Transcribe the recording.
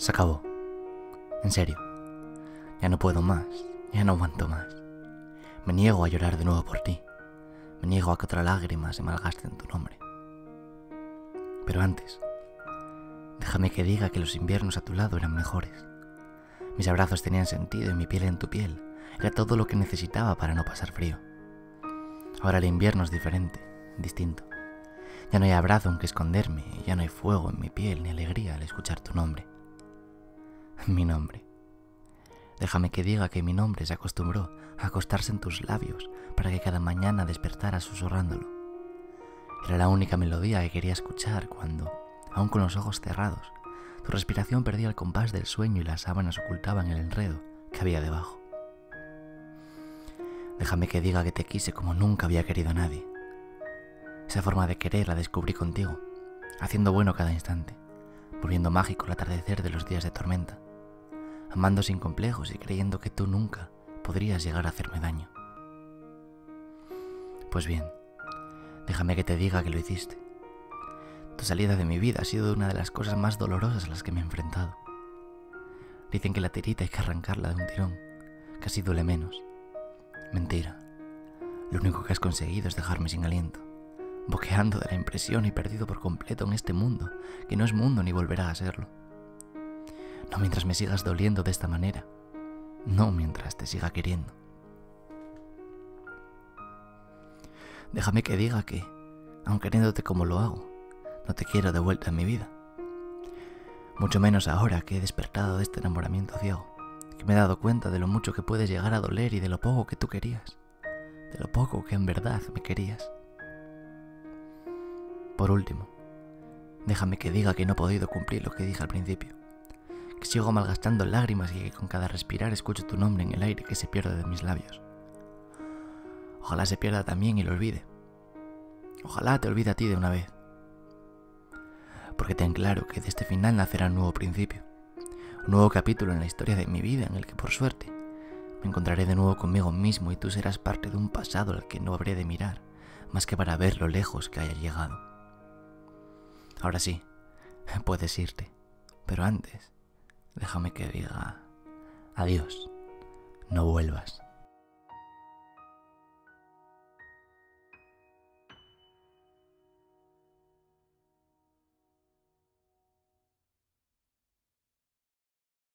Se acabó. En serio. Ya no puedo más. Ya no aguanto más. Me niego a llorar de nuevo por ti. Me niego a que otra lágrima se malgaste en tu nombre. Pero antes, déjame que diga que los inviernos a tu lado eran mejores. Mis abrazos tenían sentido y mi piel en tu piel era todo lo que necesitaba para no pasar frío. Ahora el invierno es diferente, distinto. Ya no hay abrazo en que esconderme, ya no hay fuego en mi piel ni alegría al escuchar tu nombre. Mi nombre. Déjame que diga que mi nombre se acostumbró a acostarse en tus labios para que cada mañana despertara susurrándolo. Era la única melodía que quería escuchar cuando, aun con los ojos cerrados, tu respiración perdía el compás del sueño y las sábanas ocultaban el enredo que había debajo. Déjame que diga que te quise como nunca había querido a nadie. Esa forma de querer la descubrí contigo, haciendo bueno cada instante, volviendo mágico el atardecer de los días de tormenta amando sin complejos y creyendo que tú nunca podrías llegar a hacerme daño. Pues bien, déjame que te diga que lo hiciste. Tu salida de mi vida ha sido una de las cosas más dolorosas a las que me he enfrentado. Dicen que la tirita hay que arrancarla de un tirón, casi duele menos. Mentira. Lo único que has conseguido es dejarme sin aliento, boqueando de la impresión y perdido por completo en este mundo, que no es mundo ni volverá a serlo. No mientras me sigas doliendo de esta manera. No mientras te siga queriendo. Déjame que diga que, aun queriéndote como lo hago, no te quiero de vuelta en mi vida. Mucho menos ahora que he despertado de este enamoramiento ciego, que me he dado cuenta de lo mucho que puedes llegar a doler y de lo poco que tú querías, de lo poco que en verdad me querías. Por último, déjame que diga que no he podido cumplir lo que dije al principio sigo malgastando lágrimas y que con cada respirar escucho tu nombre en el aire que se pierde de mis labios. Ojalá se pierda también y lo olvide. Ojalá te olvide a ti de una vez. Porque ten claro que de este final nacerá un nuevo principio, un nuevo capítulo en la historia de mi vida en el que por suerte me encontraré de nuevo conmigo mismo y tú serás parte de un pasado al que no habré de mirar, más que para ver lo lejos que haya llegado. Ahora sí, puedes irte, pero antes Déjame que diga adiós, no vuelvas.